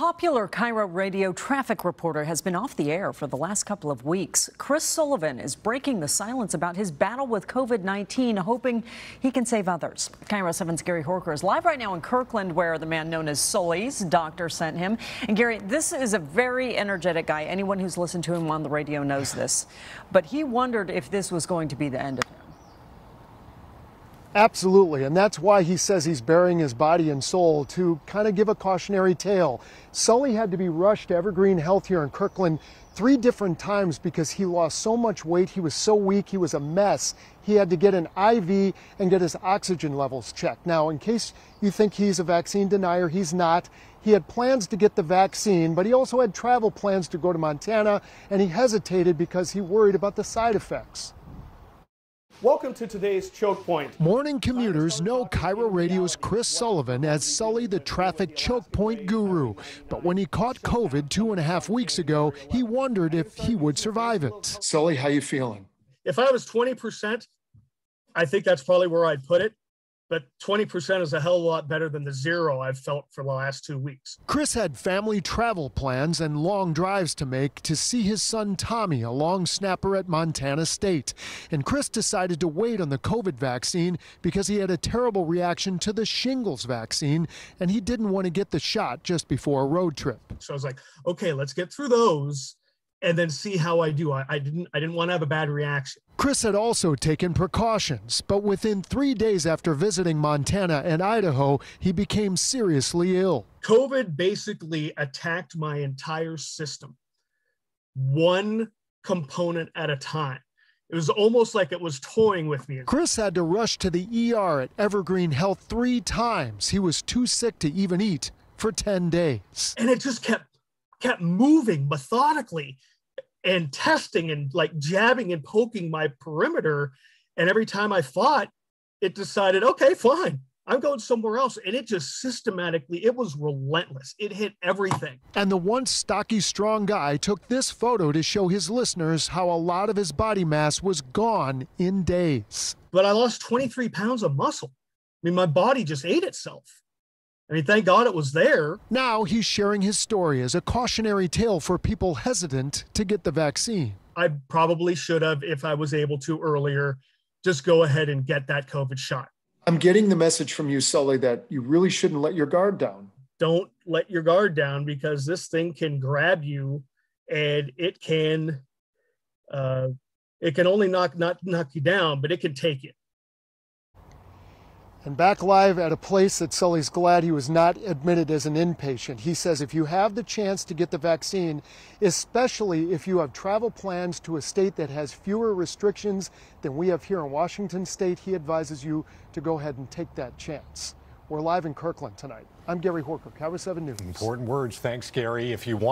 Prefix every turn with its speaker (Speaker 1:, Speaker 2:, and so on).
Speaker 1: popular KIRO radio traffic reporter has been off the air for the last couple of weeks. Chris Sullivan is breaking the silence about his battle with COVID 19, hoping he can save others. KIRO 7's Gary Horcher is live right now in Kirkland, where the man known as Sully's doctor sent him. And Gary, this is a very energetic guy. Anyone who's listened to him on the radio knows this. But he wondered if this was going to be the end of him.
Speaker 2: Absolutely, and that's why he says he's burying his body and soul to kind of give a cautionary tale. Sully had to be rushed to Evergreen Health here in Kirkland three different times because he lost so much weight. He was so weak, he was a mess. He had to get an IV and get his oxygen levels checked. Now, in case you think he's a vaccine denier, he's not. He had plans to get the vaccine, but he also had travel plans to go to Montana, and he hesitated because he worried about the side effects.
Speaker 3: Welcome to today's Choke Point.
Speaker 2: Morning commuters know KIRO Radio's Chris Sullivan as Sully the traffic choke point guru. But when he caught COVID two and a half weeks ago, he wondered if he would survive it. Sully, how you feeling?
Speaker 3: If I was 20%, I think that's probably where I'd put it but 20% is a hell of a lot better than the zero I've felt for the last two weeks.
Speaker 2: Chris had family travel plans and long drives to make to see his son Tommy, a long snapper at Montana State. And Chris decided to wait on the COVID vaccine because he had a terrible reaction to the shingles vaccine and he didn't want to get the shot just before a road trip.
Speaker 3: So I was like, okay, let's get through those and then see how I do. I, I, didn't I didn't want to have a bad reaction.
Speaker 2: Chris had also taken precautions, but within three days after visiting Montana and Idaho, he became seriously ill.
Speaker 3: COVID basically attacked my entire system, one component at a time. It was almost like it was toying with me.
Speaker 2: Chris had to rush to the ER at Evergreen Health three times. He was too sick to even eat for 10 days.
Speaker 3: And it just kept kept moving methodically and testing and like jabbing and poking my perimeter. And every time I fought, it decided, okay, fine. I'm going somewhere else. And it just systematically, it was relentless. It hit everything.
Speaker 2: And the once stocky, strong guy took this photo to show his listeners how a lot of his body mass was gone in days.
Speaker 3: But I lost 23 pounds of muscle. I mean, my body just ate itself. I mean, thank God it was there.
Speaker 2: Now he's sharing his story as a cautionary tale for people hesitant to get the vaccine.
Speaker 3: I probably should have, if I was able to earlier, just go ahead and get that COVID shot.
Speaker 2: I'm getting the message from you, Sully, that you really shouldn't let your guard down.
Speaker 3: Don't let your guard down because this thing can grab you and it can uh, it can only knock not knock you down, but it can take you. And back live at a place that Sully's glad he was not admitted as an inpatient. He says if you have the chance to get the vaccine, especially if you have travel plans to a state that has fewer restrictions than we have here in Washington state, he advises you to go ahead and take that chance. We're live in Kirkland tonight. I'm Gary Horcher, KIRO 7 News.
Speaker 4: Important words. Thanks, Gary. If you want